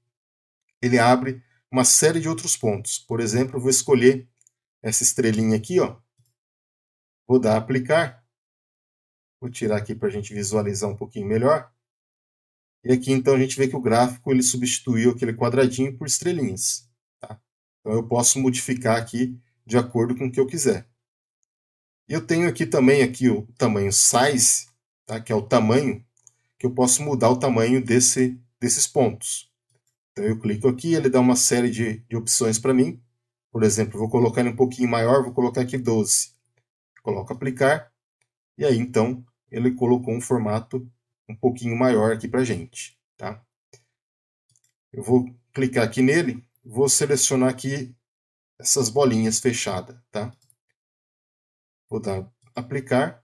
ele abre uma série de outros pontos. Por exemplo, eu vou escolher essa estrelinha aqui, ó. Vou dar aplicar. Vou tirar aqui para a gente visualizar um pouquinho melhor. E aqui então a gente vê que o gráfico ele substituiu aquele quadradinho por estrelinhas. Tá? Então eu posso modificar aqui de acordo com o que eu quiser. Eu tenho aqui também aqui o tamanho size, tá? que é o tamanho, que eu posso mudar o tamanho desse, desses pontos. Então eu clico aqui, ele dá uma série de, de opções para mim. Por exemplo, vou colocar ele um pouquinho maior, vou colocar aqui 12. Coloco aplicar. E aí então ele colocou um formato um pouquinho maior aqui para gente. Tá? Eu vou clicar aqui nele, vou selecionar aqui essas bolinhas fechadas. Tá? Vou dar aplicar.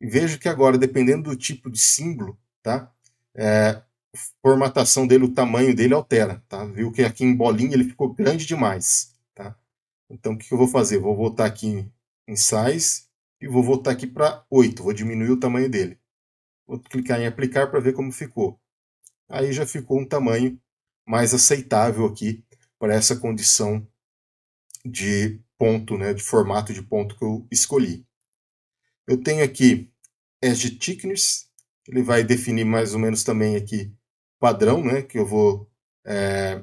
E vejo que agora, dependendo do tipo de símbolo, tá? É, formatação dele, o tamanho dele altera, tá? Viu que aqui em bolinha ele ficou grande demais, tá? Então o que eu vou fazer? Vou voltar aqui em size e vou voltar aqui para 8, vou diminuir o tamanho dele. Vou clicar em aplicar para ver como ficou. Aí já ficou um tamanho mais aceitável aqui para essa condição de ponto, né, de formato de ponto que eu escolhi. Eu tenho aqui Edge Thickness, ele vai definir mais ou menos também aqui padrão, né, que eu vou é,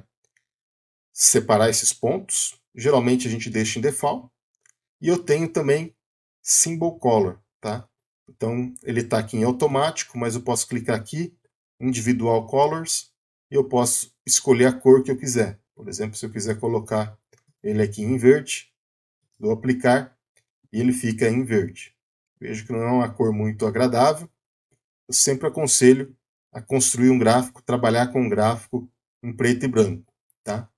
separar esses pontos. Geralmente a gente deixa em default. E eu tenho também Symbol Color, tá? Então ele está aqui em automático, mas eu posso clicar aqui, Individual Colors, e eu posso escolher a cor que eu quiser. Por exemplo, se eu quiser colocar ele aqui em verde, dou aplicar e ele fica em verde. Vejo que não é uma cor muito agradável. Eu sempre aconselho a construir um gráfico, trabalhar com um gráfico em preto e branco. Tá?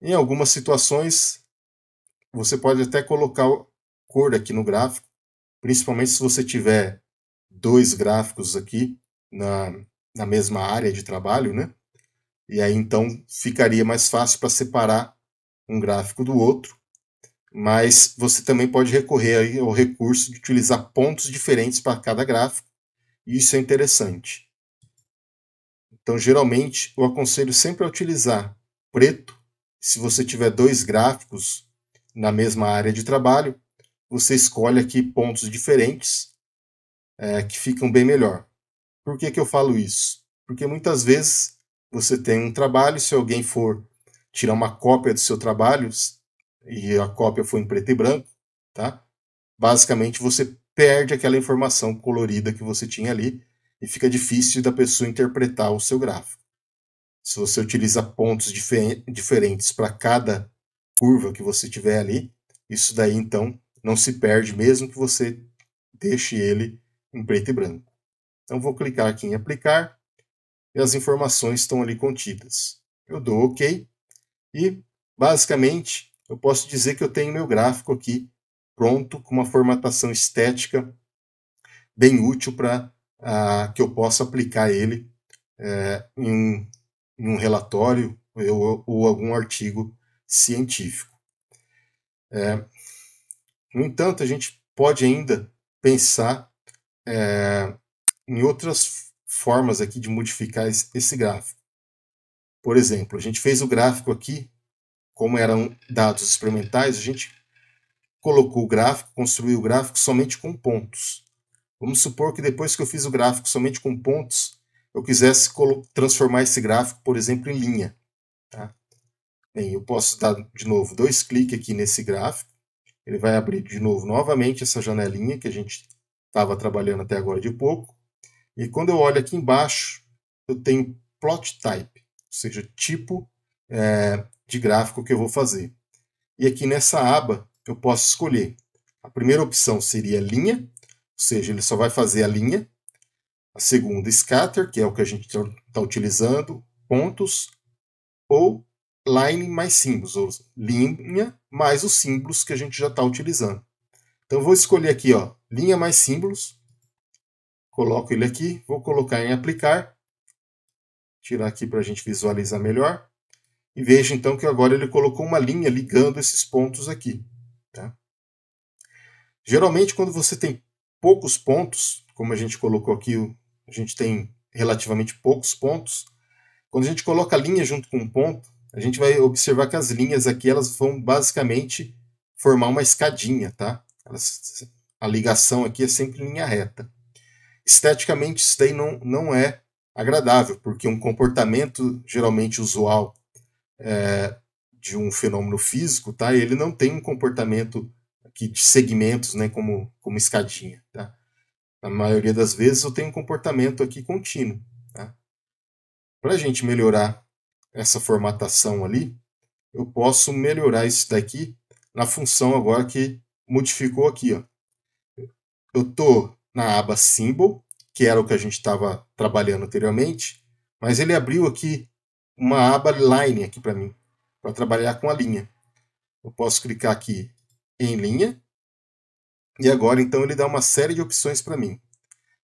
Em algumas situações, você pode até colocar cor aqui no gráfico, principalmente se você tiver dois gráficos aqui na, na mesma área de trabalho, né? E aí então ficaria mais fácil para separar um gráfico do outro. Mas você também pode recorrer ao recurso de utilizar pontos diferentes para cada gráfico. E isso é interessante. Então, geralmente, eu aconselho sempre a utilizar preto. Se você tiver dois gráficos na mesma área de trabalho, você escolhe aqui pontos diferentes é, que ficam bem melhor. Por que, que eu falo isso? Porque muitas vezes você tem um trabalho, se alguém for tirar uma cópia do seu trabalho e a cópia for em preto e branco, tá? Basicamente você perde aquela informação colorida que você tinha ali e fica difícil da pessoa interpretar o seu gráfico. Se você utiliza pontos difer diferentes para cada curva que você tiver ali, isso daí então não se perde mesmo que você deixe ele em preto e branco. Então vou clicar aqui em aplicar e as informações estão ali contidas. Eu dou OK e basicamente eu posso dizer que eu tenho meu gráfico aqui pronto com uma formatação estética bem útil para ah, que eu possa aplicar ele é, em, em, um relatório ou, ou, algum artigo científico. É, no entanto, a gente pode ainda pensar é, em outras formas aqui de modificar esse, gráfico. Por exemplo, a gente fez o gráfico aqui, como eram dados experimentais, a gente colocou o gráfico, construiu o gráfico somente com pontos. Vamos supor que depois que eu fiz o gráfico somente com pontos, eu quisesse transformar esse gráfico, por exemplo, em linha. Tá? Bem, eu posso dar de novo dois cliques aqui nesse gráfico. Ele vai abrir de novo novamente essa janelinha que a gente estava trabalhando até agora de pouco. E quando eu olho aqui embaixo, eu tenho plot type, ou seja, tipo é, de gráfico que eu vou fazer. E aqui nessa aba eu posso escolher. A primeira opção seria linha, ou seja, ele só vai fazer a linha. A segunda, scatter, que é o que a gente está tá utilizando, pontos, ou line mais símbolos, ou linha mais os símbolos que a gente já está utilizando. Então vou escolher aqui, ó, linha mais símbolos, coloco ele aqui, vou colocar em aplicar, tirar aqui para a gente visualizar melhor, e veja então que agora ele colocou uma linha ligando esses pontos aqui. Tá? Geralmente quando você tem poucos pontos, como a gente colocou aqui, a gente tem relativamente poucos pontos, quando a gente coloca a linha junto com um ponto, a gente vai observar que as linhas aqui elas vão basicamente formar uma escadinha, tá? Elas, a ligação aqui é sempre linha reta. Esteticamente, isso daí não, não é agradável, porque um comportamento geralmente usual é, de um fenômeno físico, tá? Ele não tem um comportamento aqui de segmentos, né, como, como escadinha, tá? Na maioria das vezes eu tenho um comportamento aqui contínuo, tá? Para a gente melhorar essa formatação ali, eu posso melhorar isso daqui na função agora que modificou aqui, ó. Eu tô na aba Symbol, que era o que a gente estava trabalhando anteriormente, mas ele abriu aqui uma aba Line aqui para mim, para trabalhar com a linha. Eu posso clicar aqui em linha, e agora então ele dá uma série de opções para mim.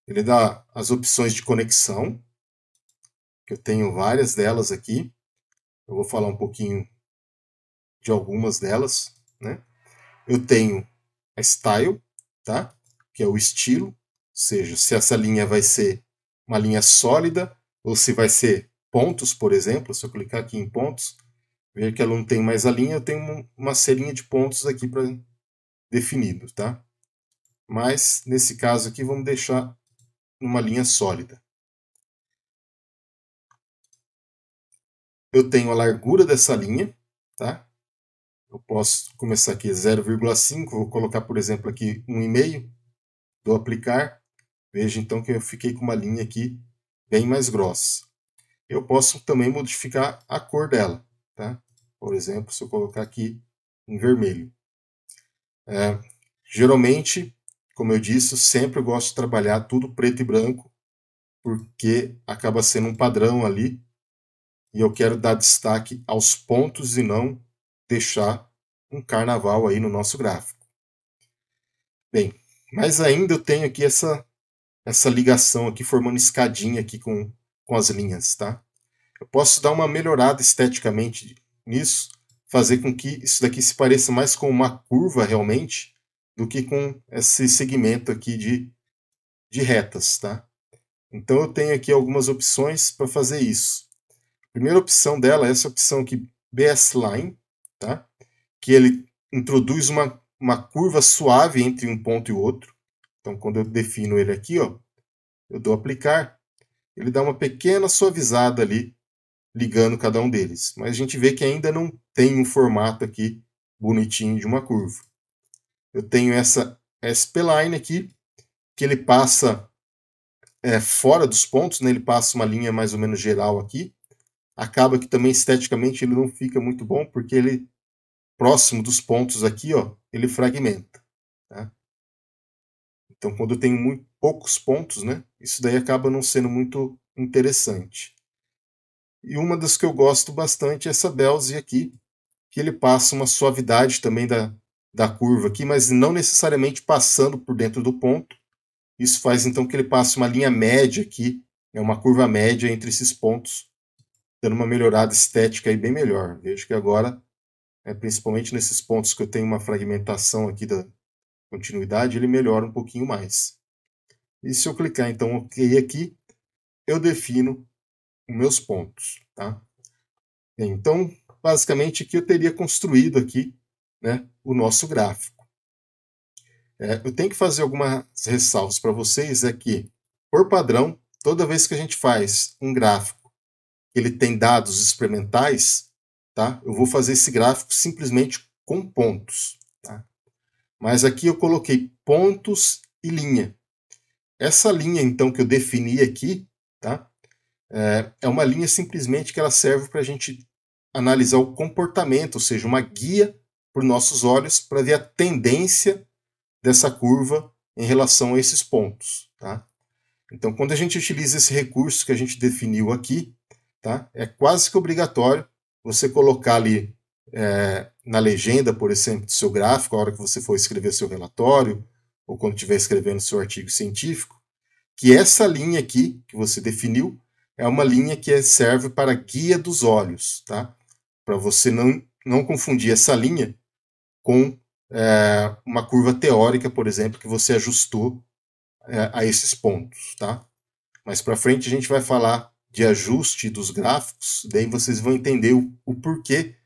Ele dá as opções de conexão, que eu tenho várias delas aqui. Eu vou falar um pouquinho de algumas delas, né? Eu tenho a style, tá? Que é o estilo, ou seja, se essa linha vai ser uma linha sólida ou se vai ser pontos, por exemplo. Se eu clicar aqui em pontos, ver que ela não tem mais a linha, eu tenho uma serinha de pontos aqui para definido, tá? Mas nesse caso aqui vamos deixar numa linha sólida. Eu tenho a largura dessa linha, tá? Eu posso começar aqui 0,5, vou colocar, por exemplo, aqui 1,5, dou aplicar, veja então que eu fiquei com uma linha aqui bem mais grossa. Eu posso também modificar a cor dela, tá? Por exemplo, se eu colocar aqui em vermelho. É, geralmente, como eu disse, eu sempre gosto de trabalhar tudo preto e branco, porque acaba sendo um padrão ali e eu quero dar destaque aos pontos e não deixar um carnaval aí no nosso gráfico. Bem, mas ainda eu tenho aqui essa, essa ligação aqui, formando escadinha aqui com, com as linhas, tá? Eu posso dar uma melhorada esteticamente nisso, fazer com que isso daqui se pareça mais com uma curva realmente, do que com esse segmento aqui de, de retas, tá? Então eu tenho aqui algumas opções para fazer isso primeira opção dela é essa opção aqui, BS Line, tá? que ele introduz uma, uma curva suave entre um ponto e outro. Então, quando eu defino ele aqui, ó, eu dou aplicar, ele dá uma pequena suavizada ali, ligando cada um deles. Mas a gente vê que ainda não tem um formato aqui bonitinho de uma curva. Eu tenho essa SP-Line aqui, que ele passa é, fora dos pontos, né? ele passa uma linha mais ou menos geral aqui, acaba que também esteticamente ele não fica muito bom, porque ele, próximo dos pontos aqui, ó, ele fragmenta. Tá? Então, quando eu tenho muito, poucos pontos, né, isso daí acaba não sendo muito interessante. E uma das que eu gosto bastante é essa Belze aqui, que ele passa uma suavidade também da, da curva aqui, mas não necessariamente passando por dentro do ponto. Isso faz então que ele passe uma linha média aqui, é uma curva média entre esses pontos, dando uma melhorada estética aí bem melhor. Vejo que agora, é, principalmente nesses pontos que eu tenho uma fragmentação aqui da continuidade, ele melhora um pouquinho mais. E se eu clicar então OK aqui, eu defino os meus pontos. Tá? Então, basicamente, aqui eu teria construído aqui né, o nosso gráfico. É, eu tenho que fazer algumas ressalvas para vocês, é que, por padrão, toda vez que a gente faz um gráfico ele tem dados experimentais, tá? eu vou fazer esse gráfico simplesmente com pontos. Tá? Mas aqui eu coloquei pontos e linha. Essa linha, então, que eu defini aqui, tá? é, é uma linha simplesmente que ela serve para a gente analisar o comportamento, ou seja, uma guia por nossos olhos para ver a tendência dessa curva em relação a esses pontos. Tá? Então, quando a gente utiliza esse recurso que a gente definiu aqui, tá? é quase que obrigatório você colocar ali é, na legenda, por exemplo, do seu gráfico, a hora que você for escrever seu relatório, ou quando estiver escrevendo seu artigo científico, que essa linha aqui que você definiu é uma linha que serve para guia dos olhos, tá? Para você não, não confundir essa linha com é, uma curva teórica, por exemplo, que você ajustou é, a esses pontos, tá? Mais para frente a gente vai falar de ajuste dos gráficos, daí vocês vão entender o, o porquê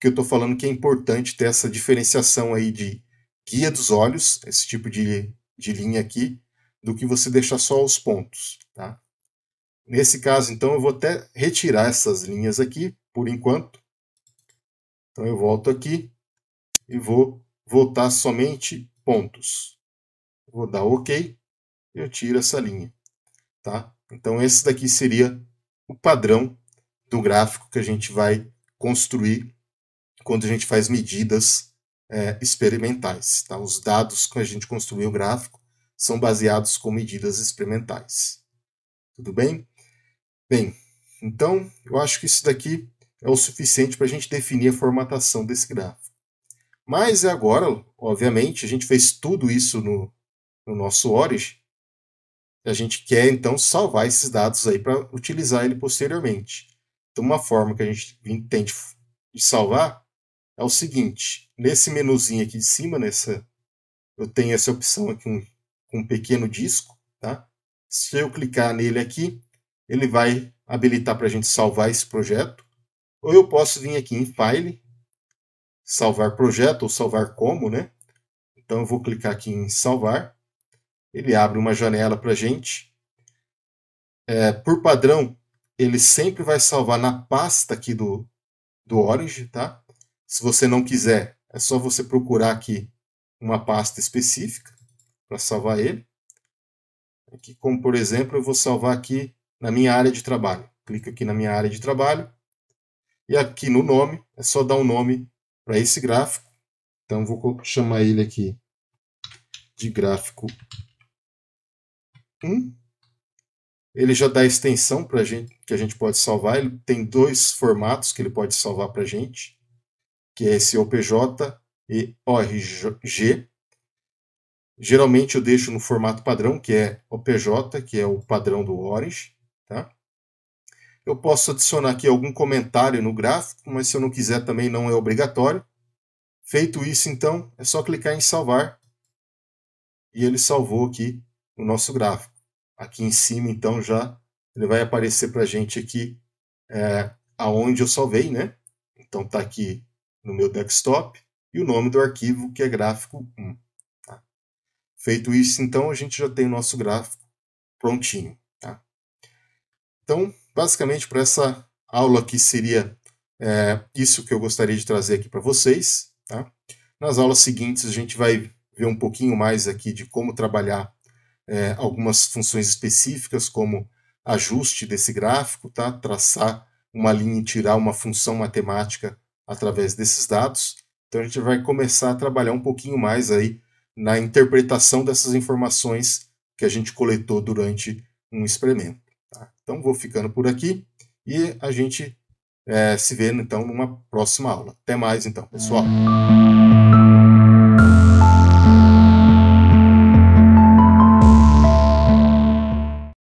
que eu estou falando que é importante ter essa diferenciação aí de guia dos olhos, esse tipo de, de linha aqui, do que você deixar só os pontos, tá? Nesse caso, então, eu vou até retirar essas linhas aqui, por enquanto. Então, eu volto aqui e vou voltar somente pontos. Vou dar OK eu tiro essa linha. Tá? Então esse daqui seria o padrão do gráfico que a gente vai construir quando a gente faz medidas é, experimentais. Tá? Os dados que a gente construiu o gráfico são baseados com medidas experimentais. Tudo bem? Bem, então eu acho que isso daqui é o suficiente para a gente definir a formatação desse gráfico. Mas agora, obviamente, a gente fez tudo isso no, no nosso Origin, a gente quer então salvar esses dados aí para utilizar ele posteriormente. Então, uma forma que a gente tem de salvar é o seguinte: nesse menuzinho aqui de cima, nessa, eu tenho essa opção aqui um, um pequeno disco, tá? Se eu clicar nele aqui, ele vai habilitar para a gente salvar esse projeto. Ou eu posso vir aqui em File, salvar projeto ou salvar como, né? Então eu vou clicar aqui em salvar ele abre uma janela para a gente. É, por padrão, ele sempre vai salvar na pasta aqui do, do Orange, tá? Se você não quiser, é só você procurar aqui uma pasta específica para salvar ele. Aqui, como por exemplo, eu vou salvar aqui na minha área de trabalho. Clico aqui na minha área de trabalho e aqui no nome é só dar um nome para esse gráfico. Então vou chamar ele aqui de gráfico 1. Ele já dá a extensão para gente que a gente pode salvar. Ele tem dois formatos que ele pode salvar para gente, que é esse OPJ e ORG. Geralmente eu deixo no formato padrão, que é OPJ, que é o padrão do Orange. Tá? Eu posso adicionar aqui algum comentário no gráfico, mas se eu não quiser também não é obrigatório. Feito isso, então, é só clicar em salvar e ele salvou aqui o nosso gráfico. Aqui em cima, então, já ele vai aparecer para a gente aqui é, aonde eu salvei, né? Então está aqui no meu desktop e o nome do arquivo que é gráfico 1. Tá? Feito isso, então, a gente já tem o nosso gráfico prontinho. Tá? Então, basicamente, para essa aula aqui seria é, isso que eu gostaria de trazer aqui para vocês. Tá? Nas aulas seguintes, a gente vai ver um pouquinho mais aqui de como trabalhar é, algumas funções específicas, como ajuste desse gráfico, tá? traçar uma linha e tirar uma função matemática através desses dados. Então a gente vai começar a trabalhar um pouquinho mais aí na interpretação dessas informações que a gente coletou durante um experimento. Tá? Então vou ficando por aqui e a gente é, se vê então numa próxima aula. Até mais então, pessoal.